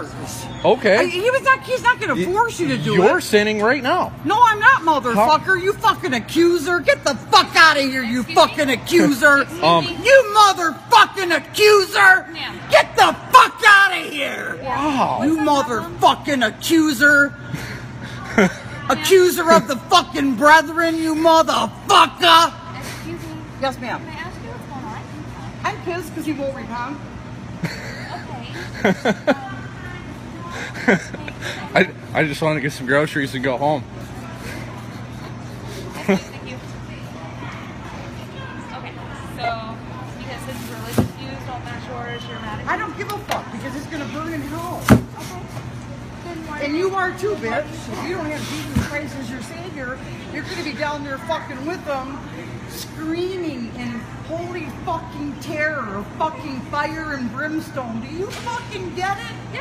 sinners. Okay. I- he was not. He's not going to force you to do it. You're sinning right now. No, I'm not, motherfucker. You fucking accuser. Get the fuck out of here, you Excuse fucking me? accuser. Um, you motherfucking accuser. Ma'am. Get the fuck out of here. Wow. You motherfucking accuser. accuser of the fucking brethren, you motherfucker. Excuse me. Yes, ma'am. Can ma'am. I ask you what's going on? I'm pissed because he won't recount. Okay. I, I just want to get some groceries and go home. Okay, thank you. Okay, so because his religious views don't match you're mad I don't give a fuck because it's gonna burn in hell. Okay. And you are too, bitch. If you don't have Jesus Christ as your savior, you're gonna be down there fucking with them, screaming in holy fucking terror of fucking fire and brimstone. Do you fucking get it?